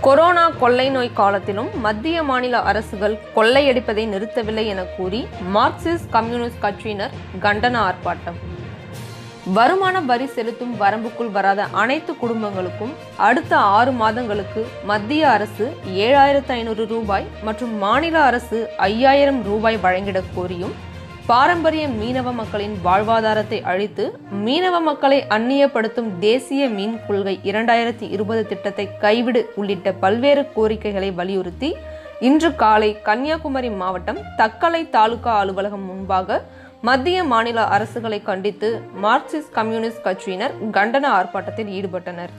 Corona கொள்ளை நோய் காலத்திலும் மத்திய மாநில அரசுகள் கொள்ளையடிப்பதை நிறுத்தவில்லை என கூறி மார்க்சிஸ்ட் கம்யூனிஸ்ட் கட்சியினர் கண்டன ஆர்ப்பாட்டம். வருமான வரி செலுத்தும் வரம்புக்குள் வராத அனைத்து குடும்பங்களுக்கும் அடுத்த ஆறு மாதங்களுக்கு மத்திய அரசு ஏழாயிரத்து ஐநூறு ரூபாய் மற்றும் மாநில அரசு ஐயாயிரம் ரூபாய் வழங்கிடக் கோரியும் பாரம்பரிய மீனவ மக்களின் வாழ்வாதாரத்தை அழித்து மீனவ மக்களை அந்நியப்படுத்தும் தேசிய மீன் கொள்கை இரண்டாயிரத்தி இருபது திட்டத்தை கைவிடு உள்ளிட்ட பல்வேறு கோரிக்கைகளை வலியுறுத்தி இன்று காலை கன்னியாகுமரி மாவட்டம் தக்கலை தாலுகா அலுவலகம் முன்பாக மத்திய மாநில அரசுகளை கண்டித்து மார்க்சிஸ்ட் கம்யூனிஸ்ட் கட்சியினர் கண்டன ஆர்ப்பாட்டத்தில் ஈடுபட்டனர்.